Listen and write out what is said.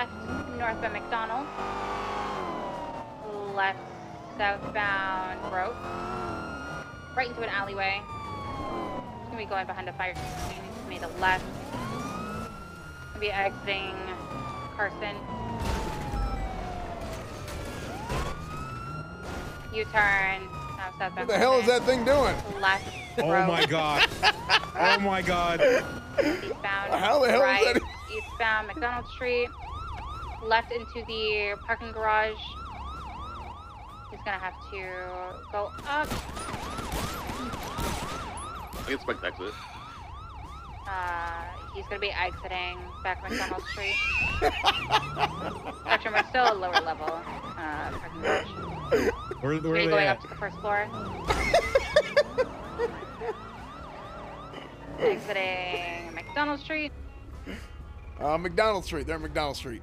left north of McDonald. Left southbound Grove. Right into an alleyway. Gonna be going behind a fire screen. Made a left. Gonna be exiting Carson. U-turn. Southbound. What the hell is that thing doing? Left. Oh Grove. my god. Oh my god. Eastbound. How the hell is right, that? Eastbound McDonald Street. Left into the parking garage. He's gonna have to go up. I expect exit. Uh, he's gonna be exiting back McDonald Street. Spectrum, we're still a lower level. Uh, parking garage. Where, Are you going they up to the first floor? Exiting McDonald Street. Uh, McDonald Street. They're at McDonald Street.